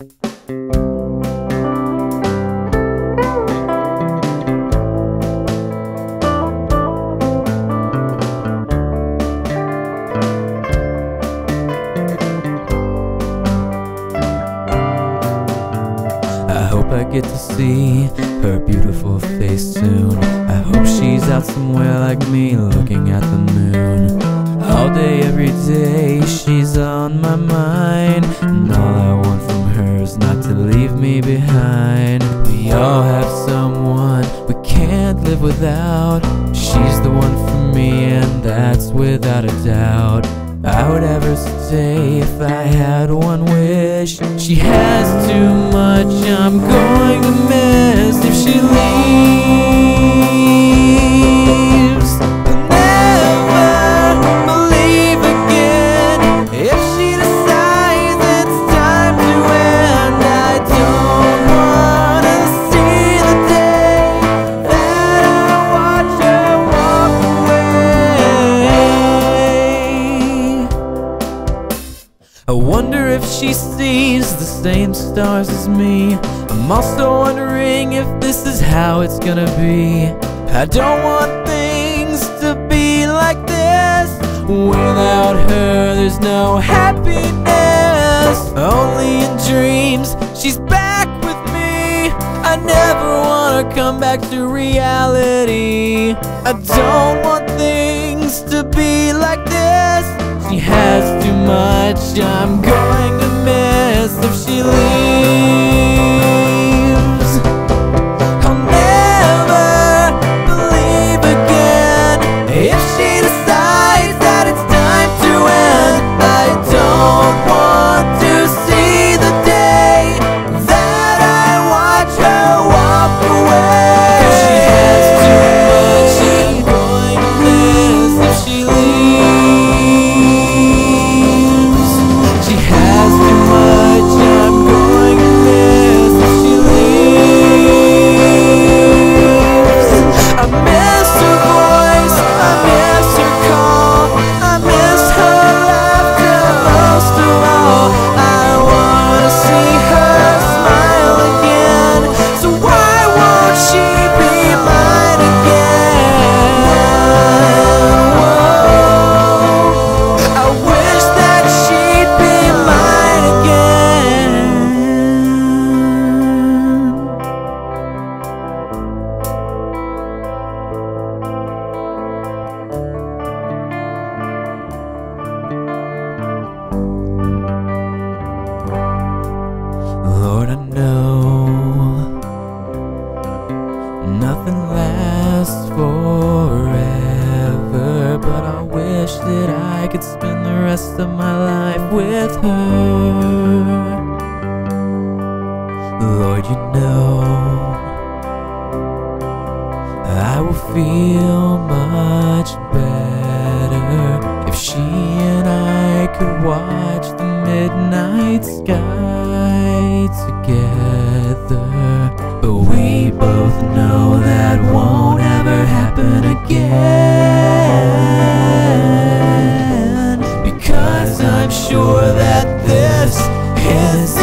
I hope I get to see her beautiful face soon. I hope she's out somewhere like me looking at the moon. All day, every day, she's on my mind. She's the one for me, and that's without a doubt. I would ever stay if I had one wish. She has too much I'm going to miss if she leaves. I wonder if she sees the same stars as me. I'm also wondering if this is how it's gonna be. I don't want things to be like this. Without her, there's no happiness. Only in dreams, she's back with me. I never wanna come back to reality. I don't want things to be like this. She has much I'm going to miss if she leaves. Lord, I know nothing lasts forever, but I wish that I could spend the rest of my life with her. Lord, you know I will feel much better if she and I could watch the midnight sky together. But we both know that won't ever happen again. Because I'm sure that this is.